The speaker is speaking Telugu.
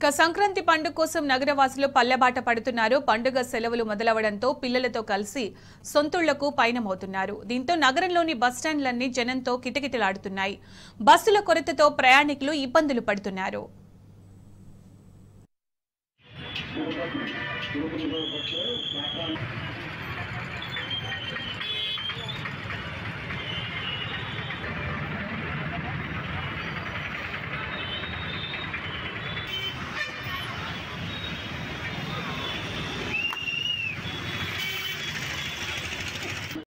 ఇక సంక్రాంతి పండుగ కోసం నగరవాసులు పల్లెబాట పడుతున్నారు. పండుగ సెలవులు మొదలవడంతో పిల్లలతో కలిసి సొంతుళ్ళకు పయనమవుతున్నారు. దీంతో నగరంలోని బస్టాండ్లన్నీ జనంతో కిటకిటలాడుతున్నాయి. బస్సుల కొరతతో ప్రయాణికులు ఇబ్బందులు పడుతున్నారు.